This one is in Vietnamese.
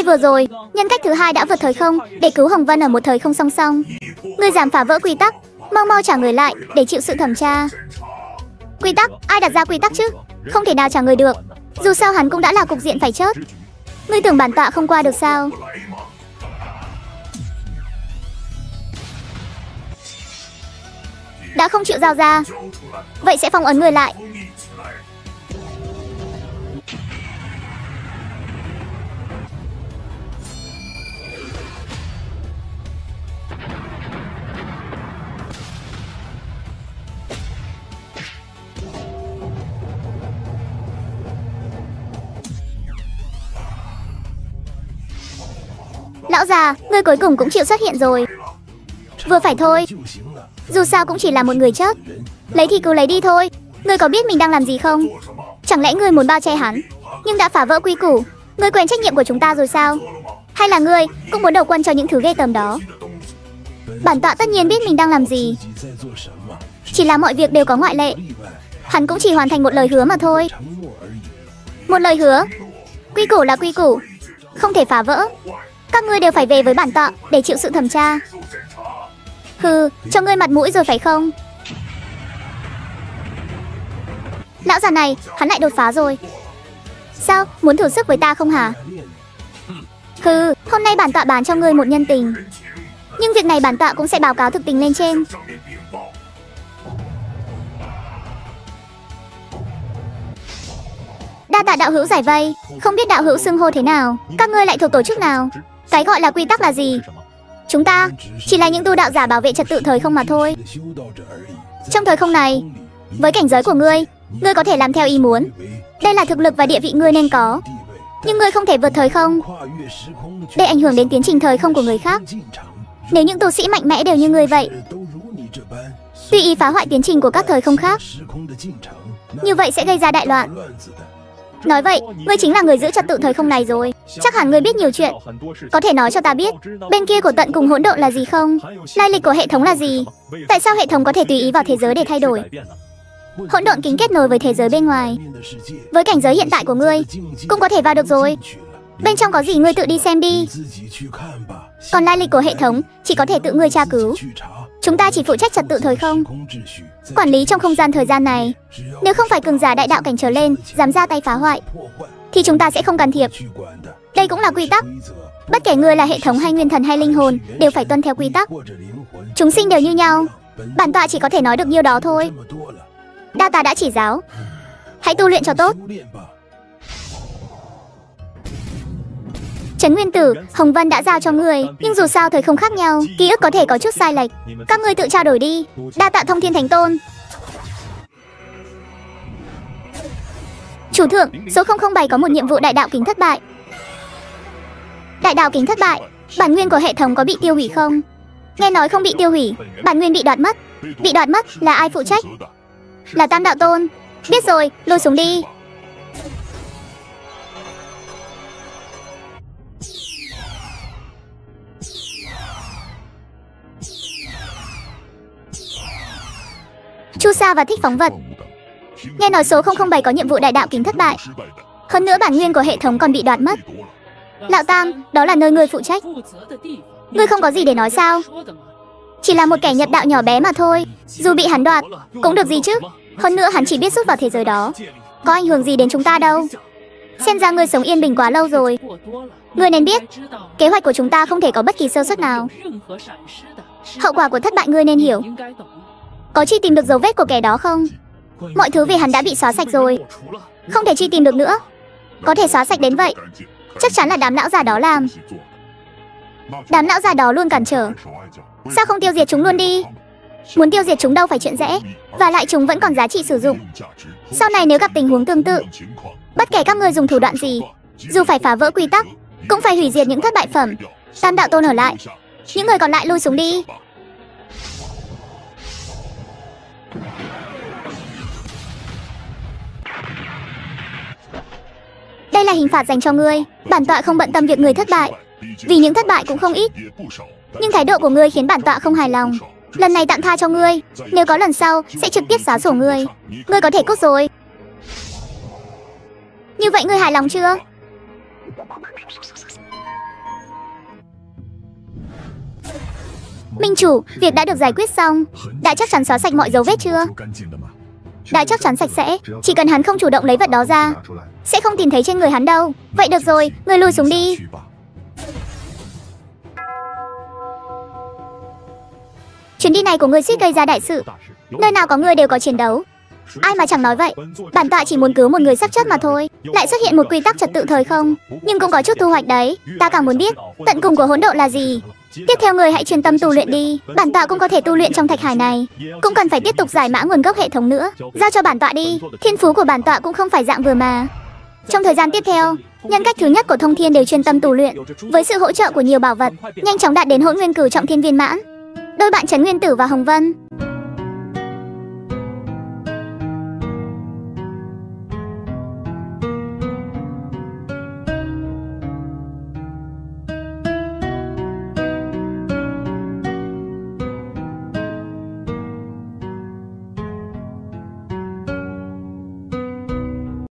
Ngay vừa rồi, nhân cách thứ hai đã vượt thời không để cứu Hồng Vân ở một thời không song song. Ngươi giảm phá vỡ quy tắc, mau mau trả người lại để chịu sự thẩm tra. Quy tắc, ai đặt ra quy tắc chứ? Không thể nào trả người được. Dù sao hắn cũng đã là cục diện phải chết. Ngươi tưởng bản tọa không qua được sao? Đã không chịu giao ra Vậy sẽ phong ấn người lại Lão già, ngươi cuối cùng cũng chịu xuất hiện rồi. Vừa phải thôi. Dù sao cũng chỉ là một người chết. Lấy thì cứ lấy đi thôi. Ngươi có biết mình đang làm gì không? Chẳng lẽ ngươi muốn bao che hắn? Nhưng đã phá vỡ quy củ. Ngươi quên trách nhiệm của chúng ta rồi sao? Hay là ngươi cũng muốn đầu quân cho những thứ ghê tởm đó? Bản tọa tất nhiên biết mình đang làm gì. Chỉ là mọi việc đều có ngoại lệ. Hắn cũng chỉ hoàn thành một lời hứa mà thôi. Một lời hứa? Quy củ là quy củ. Không thể phá vỡ. Các ngươi đều phải về với bản tọa Để chịu sự thẩm tra. Hừ, cho ngươi mặt mũi rồi phải không? Lão già này, hắn lại đột phá rồi. Sao, muốn thử sức với ta không hả? Hừ, hôm nay bản tọa bán cho ngươi một nhân tình. Nhưng việc này bản tọa cũng sẽ báo cáo thực tình lên trên. Đa tạ đạo hữu giải vây. Không biết đạo hữu xưng hô thế nào. Các ngươi lại thuộc tổ chức nào? Cái gọi là quy tắc là gì? Chúng ta chỉ là những tu đạo giả bảo vệ trật tự thời không mà thôi. Trong thời không này, Với cảnh giới của ngươi Ngươi có thể làm theo ý muốn. Đây là thực lực và địa vị ngươi nên có. Nhưng ngươi không thể vượt thời không. Để ảnh hưởng đến tiến trình thời không của người khác. Nếu những tu sĩ mạnh mẽ đều như ngươi vậy, Tùy ý phá hoại tiến trình của các thời không khác, Như vậy sẽ gây ra đại loạn. Nói vậy, ngươi chính là người giữ trật tự thời không này rồi. Chắc hẳn ngươi biết nhiều chuyện. Có thể nói cho ta biết Bên kia của tận cùng hỗn độn là gì không? Lai lịch của hệ thống là gì? Tại sao hệ thống có thể tùy ý vào thế giới để thay đổi? Hỗn độn kính kết nối với thế giới bên ngoài. Với cảnh giới hiện tại của ngươi Cũng có thể vào được rồi. Bên trong có gì ngươi tự đi xem đi. Còn lai lịch của hệ thống Chỉ có thể tự ngươi tra cứu. Chúng ta chỉ phụ trách trật tự thời không? Quản lý trong không gian thời gian này, Nếu không phải cường giả đại đạo cảnh trở lên, Dám ra tay phá hoại, Thì chúng ta sẽ không can thiệp. Đây cũng là quy tắc. Bất kể ngươi là hệ thống hay nguyên thần hay linh hồn, Đều phải tuân theo quy tắc. Chúng sinh đều như nhau. Bản tọa chỉ có thể nói được nhiêu đó thôi. Đa ta đã chỉ giáo. Hãy tu luyện cho tốt. Trấn Nguyên Tử, Hồng Vân đã giao cho người Nhưng dù sao thời không khác nhau Ký ức có thể có chút sai lệch. Các ngươi tự trao đổi đi. Đa tạ thông thiên thánh tôn. Chủ thượng, số 007 có một nhiệm vụ đại đạo kính thất bại. Đại đạo kính thất bại Bản nguyên của hệ thống có bị tiêu hủy không? Nghe nói không bị tiêu hủy Bản nguyên bị đoạt mất. Bị đoạt mất là ai phụ trách? Là Tam Đạo Tôn. Biết rồi, lôi xuống đi. Chu Sa và thích phóng vật. Nghe nói số 007 có nhiệm vụ đại đạo kính thất bại. Hơn nữa bản nguyên của hệ thống còn bị đoạt mất. Lão Tam, đó là nơi ngươi phụ trách. Ngươi không có gì để nói sao? Chỉ là một kẻ nhập đạo nhỏ bé mà thôi. Dù bị hắn đoạt, cũng được gì chứ? Hơn nữa hắn chỉ biết rút vào thế giới đó. Có ảnh hưởng gì đến chúng ta đâu? Xem ra ngươi sống yên bình quá lâu rồi. Ngươi nên biết Kế hoạch của chúng ta không thể có bất kỳ sơ suất nào. Hậu quả của thất bại ngươi nên hiểu. Có chi tìm được dấu vết của kẻ đó không? Mọi thứ về hắn đã bị xóa sạch rồi. Không thể chi tìm được nữa. Có thể xóa sạch đến vậy. Chắc chắn là đám lão già đó làm. Đám lão già đó luôn cản trở. Sao không tiêu diệt chúng luôn đi? Muốn tiêu diệt chúng đâu phải chuyện dễ. Và lại chúng vẫn còn giá trị sử dụng. Sau này nếu gặp tình huống tương tự, Bất kể các người dùng thủ đoạn gì, Dù phải phá vỡ quy tắc, Cũng phải hủy diệt những thất bại phẩm, Tam đạo tôn ở lại. Những người còn lại lui xuống đi. Đây là hình phạt dành cho ngươi. Bản tọa không bận tâm việc người thất bại, vì những thất bại cũng không ít. Nhưng thái độ của ngươi khiến bản tọa không hài lòng. Lần này tạm tha cho ngươi, nếu có lần sau sẽ trực tiếp xóa sổ ngươi. Ngươi có thể cút rồi. Như vậy ngươi hài lòng chưa? Minh chủ, việc đã được giải quyết xong. Đã chắc chắn xóa sạch mọi dấu vết chưa? Đã chắc chắn sạch sẽ, chỉ cần hắn không chủ động lấy vật đó ra, sẽ không tìm thấy trên người hắn đâu. Vậy được rồi, người lùi xuống đi. Chuyến đi này của người suýt gây ra đại sự. Nơi nào có người đều có chiến đấu. Ai mà chẳng nói vậy. Bản tọa chỉ muốn cứu một người sắp chết mà thôi. Lại xuất hiện một quy tắc trật tự thời không. Nhưng cũng có chút thu hoạch đấy. Ta càng muốn biết tận cùng của hỗn độ là gì. Tiếp theo người hãy chuyên tâm tu luyện đi. Bản tọa cũng có thể tu luyện trong thạch hải này. Cũng cần phải tiếp tục giải mã nguồn gốc hệ thống nữa. Giao cho bản tọa đi. Thiên phú của bản tọa cũng không phải dạng vừa mà. Trong thời gian tiếp theo, nhân cách thứ nhất của Thông Thiên đều chuyên tâm tu luyện, với sự hỗ trợ của nhiều bảo vật, nhanh chóng đạt đến hỗn nguyên cửu trọng thiên viên mãn. Đôi bạn Trấn Nguyên Tử và Hồng Vân